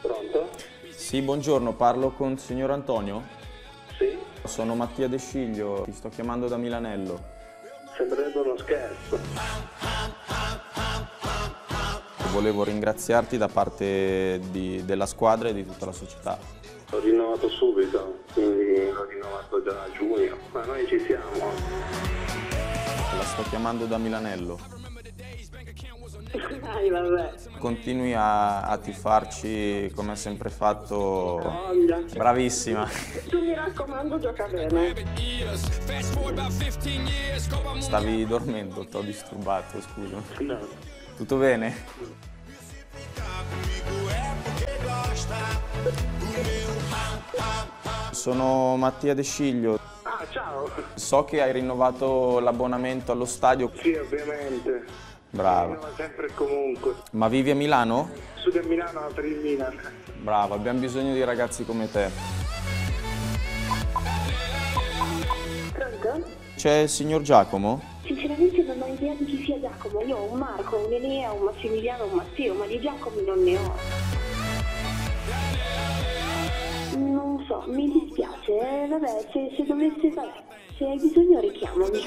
Pronto? Sì, buongiorno, parlo con il signor Antonio? Sì? Sono Mattia De Sciglio, ti sto chiamando da Milanello. Sembrerebbe uno scherzo. Volevo ringraziarti da parte di- della squadra e di tutta la società. L'ho rinnovato subito, quindi l'ho rinnovato già a giugno. Ma noi ci siamo. La sto chiamando da Milanello. Continui a, a tifarci come hai sempre fatto. Voglia. Bravissima. Tu mi raccomando, gioca bene. Stavi dormendo, ti ho disturbato, scusa. No. Tutto bene? Sono Mattia De Sciglio. Ah, ciao! So che hai rinnovato l'abbonamento allo stadio. Sì, ovviamente. Bravo. No, sempre e comunque. Ma vivi a Milano? Studio a Milano per il Milan. Bravo, abbiamo bisogno di ragazzi come te. Pronto? C'è il signor Giacomo? Sinceramente non ho idea di chi sia Giacomo. Io ho un Marco, un Enea, un Massimiliano, un Matteo, ma di Giacomi non ne ho. Non so, mi dispiace. eh, Vabbè, se, se dovesse... Vabbè, se hai bisogno richiamami.